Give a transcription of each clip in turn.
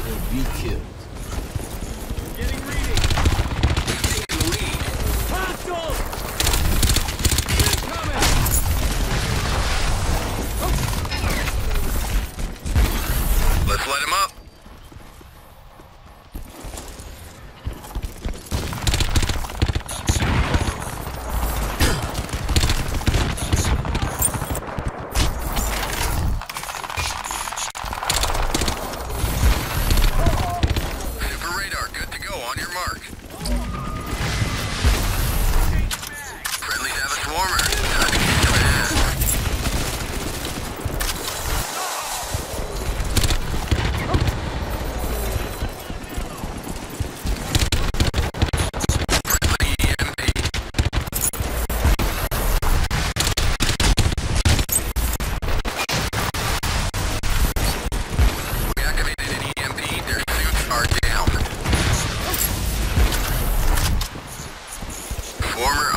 and be killed. former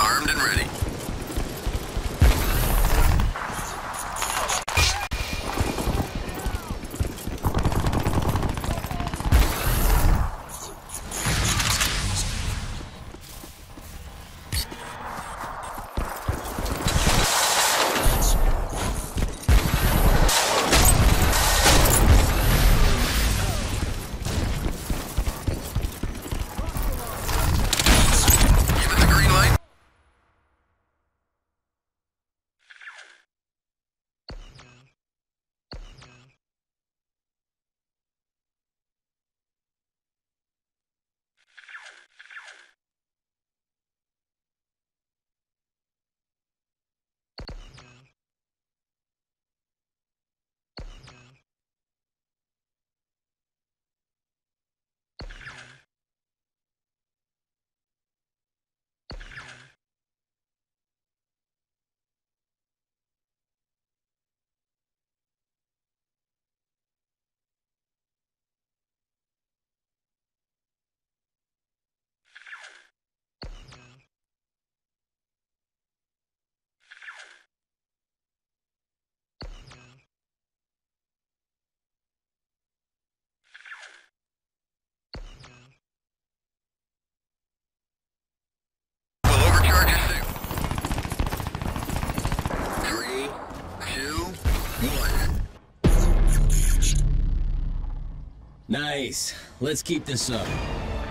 Nice. Let's keep this up.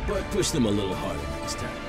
But push them a little harder next time.